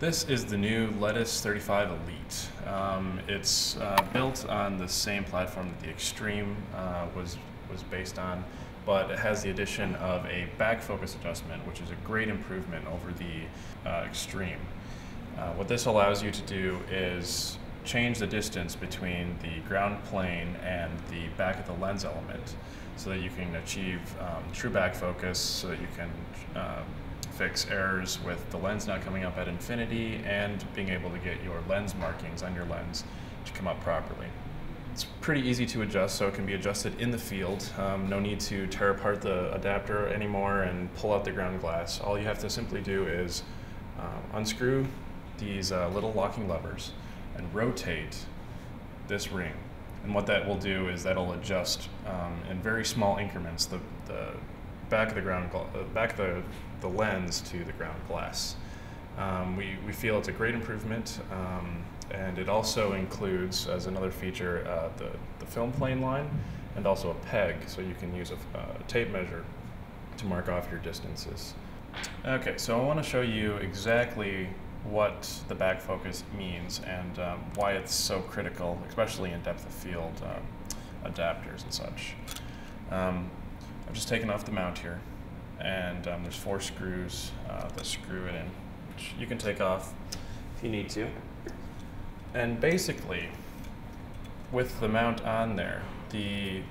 This is the new Letus35 Elite. Um, it's uh, built on the same platform that the Extreme uh, was, was based on, but it has the addition of a back focus adjustment, which is a great improvement over the uh, Extreme. Uh, what this allows you to do is change the distance between the ground plane and the back of the lens element so that you can achieve um, true back focus, so that you can uh, fix errors with the lens not coming up at infinity and being able to get your lens markings on your lens to come up properly. It's pretty easy to adjust, so it can be adjusted in the field. Um, no need to tear apart the adapter anymore and pull out the ground glass. All you have to simply do is um, unscrew these uh, little locking levers and rotate this ring. And what that will do is that'll adjust um, in very small increments the, the back of the ground, uh, back of the, the lens to the ground glass. Um, we, we feel it's a great improvement, um, and it also includes, as another feature, uh, the, the film plane line and also a peg, so you can use a, uh, tape measure to mark off your distances. Okay, so I want to show you exactly what the back focus means and um, why it's so critical, especially in depth of field um, adapters and such. I've just taken off the mount here, and um, there's four screws uh, that screw it in, which you can take off if you need to. And basically, with the mount on there, the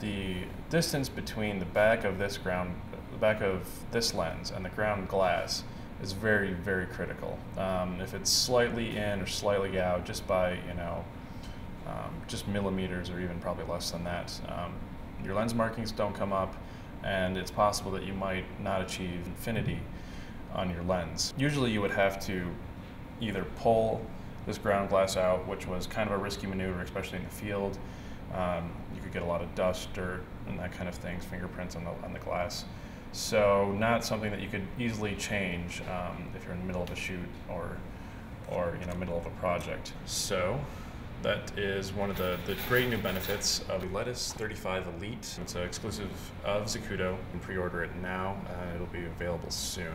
the distance between the back of this ground, the back of this lens and the ground glass is very, very critical. Um, if it's slightly in or slightly out, just by you know, um, just millimeters or even probably less than that, um, your lens markings don't come up, and it's possible that you might not achieve infinity on your lens. Usually, you would have to either pull this ground glass out, which was kind of a risky maneuver, especially in the field. Um, you could get a lot of dust, dirt, and that kind of things, fingerprints on the on the glass. So not something that you could easily change um, if you're in the middle of a shoot or, or you know, middle of a project. So that is one of the, the great new benefits of the Letus35 Elite. It's exclusive of Zacuto. You can pre-order it now. Uh, it'll be available soon.